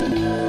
you.